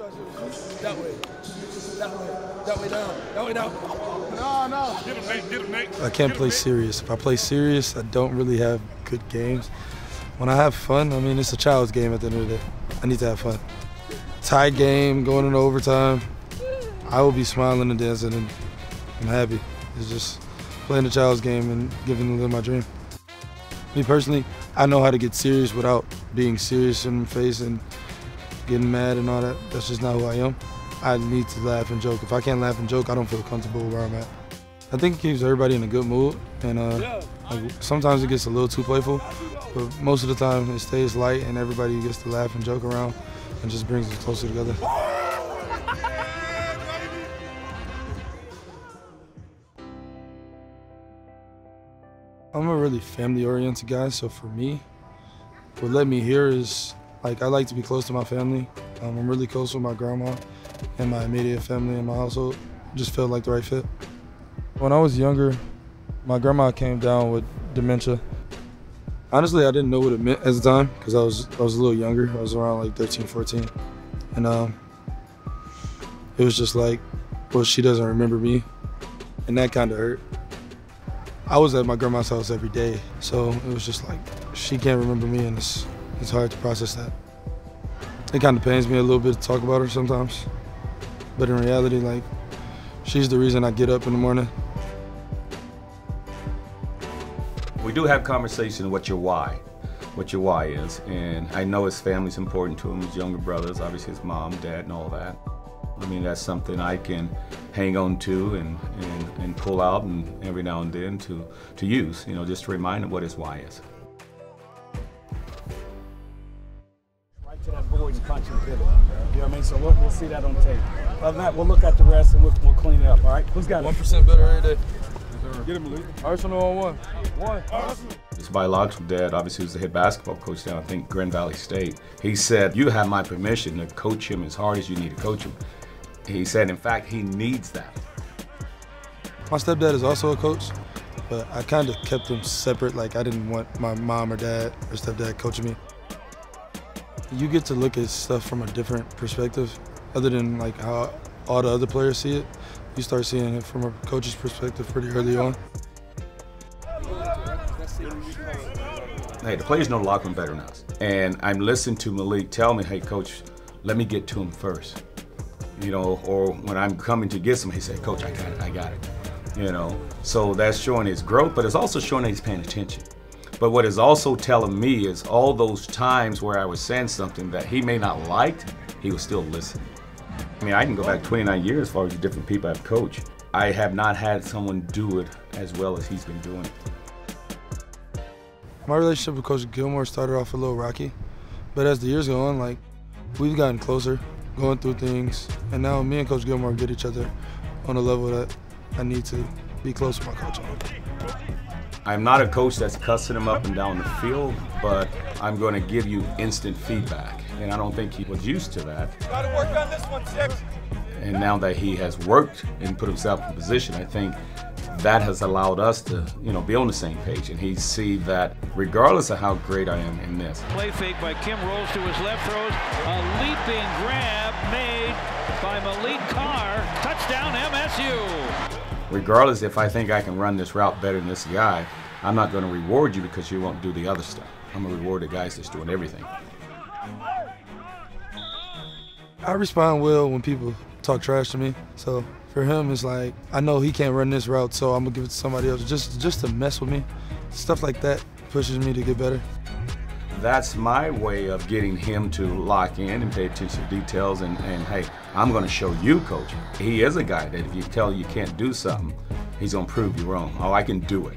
that way. That way. That way down. That way down. I can't play serious. If I play serious, I don't really have good games. When I have fun, I mean, it's a child's game at the end of the day. I need to have fun. Tie game, going into overtime, I will be smiling and dancing, and I'm happy. It's just playing the child's game and giving them my dream. Me personally, I know how to get serious without being serious in the face and getting mad and all that. That's just not who I am. I need to laugh and joke. If I can't laugh and joke, I don't feel comfortable where I'm at. I think it keeps everybody in a good mood, and uh, like, sometimes it gets a little too playful, but most of the time it stays light and everybody gets to laugh and joke around and just brings us closer together. I'm a really family-oriented guy, so for me, what led me here is like I like to be close to my family. Um, I'm really close with my grandma and my immediate family and my household. Just felt like the right fit. When I was younger, my grandma came down with dementia. Honestly, I didn't know what it meant at the time because I was I was a little younger. I was around like 13, 14, and um, it was just like, well, she doesn't remember me, and that kind of hurt. I was at my grandma's house every day, so it was just like she can't remember me, and it's it's hard to process that. It kind of pains me a little bit to talk about her sometimes, but in reality, like she's the reason I get up in the morning. We do have conversation what your why, what your why is, and I know his family's important to him, his younger brothers, obviously his mom, dad, and all that. I mean, that's something I can hang on to and, and, and pull out and every now and then to, to use, you know, just to remind him what his why is. To and punch and pivot. You know what I mean? So we'll, we'll see that on tape. Other than that, we'll look at the rest and we'll, we'll clean it up, all right? Who's got One it? percent better every day. Get him, Luke. Arsenal on one. One. His biological dad, obviously, was the head basketball coach down, I think, Grand Valley State. He said, You have my permission to coach him as hard as you need to coach him. He said, in fact, he needs that. My stepdad is also a coach, but I kind of kept them separate. Like I didn't want my mom or dad or stepdad coaching me. You get to look at stuff from a different perspective, other than like how all the other players see it. You start seeing it from a coach's perspective pretty early on. Hey, the players know room better than us. And I'm listening to Maliq tell me, hey, coach, let me get to him first. You know, or when I'm coming to get him, he said, coach, I got it, I got it. You know, so that's showing his growth, but it's also showing that he's paying attention. But what is also telling me is all those times where I was saying something that he may not liked, he was still listening. I mean, I can go back 29 years as far as the different people I've coached. I have not had someone do it as well as he's been doing it. My relationship with Coach Gilmore started off a little rocky, but as the years go on, like we've gotten closer, going through things, and now me and Coach Gilmore get each other on a level that I need to be close with my coach on. I'm not a coach that's cussing him up and down the field, but I'm going to give you instant feedback. And I don't think he was used to that. Gotta work on this one, Six. And now that he has worked and put himself in position, I think that has allowed us to, you know, be on the same page. And he see that regardless of how great I am in this, Play fake by Kim rolls to his left, throws a leaping grab made by Maliq Carr. Touchdown MSU. Regardless if I think I can run this route better than this guy, I'm not going to reward you because you won't do the other stuff. I'm going to reward the guys that's doing everything. I respond well when people talk trash to me. So for him, it's like I know he can't run this route, so I'm gonna give it to somebody else just just to mess with me. Stuff like that pushes me to get better. That's my way of getting him to lock in and pay attention to details. And, and hey, I'm going to show you, coach. He is a guy that if you tell you can't do something, he's going to prove you wrong. Oh, I can do it.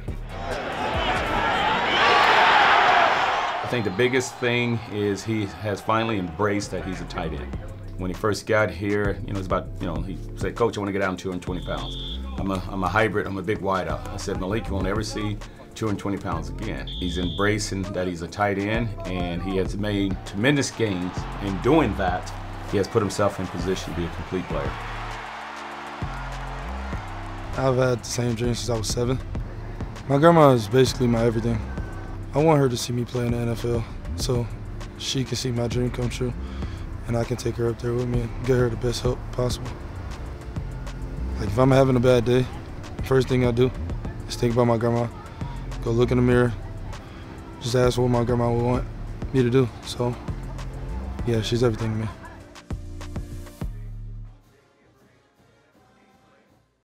I think the biggest thing is he has finally embraced that he's a tight end. When he first got here, you know, it's about, you know, he said, Coach, I want to get down 220 pounds. I'm a, I'm a hybrid, I'm a big wideout. I said, Maliq, you won't ever see 220 pounds again. He's embracing that he's a tight end, and he has made tremendous gains. In doing that, he has put himself in position to be a complete player. I've had the same dream since I was seven. My grandma is basically my everything. I want her to see me play in the NFL so she can see my dream come true. And I can take her up there with me and get her the best help possible. Like if I'm having a bad day, first thing I do is think about my grandma, go look in the mirror, just ask what my grandma would want me to do. So, yeah, she's everything to me.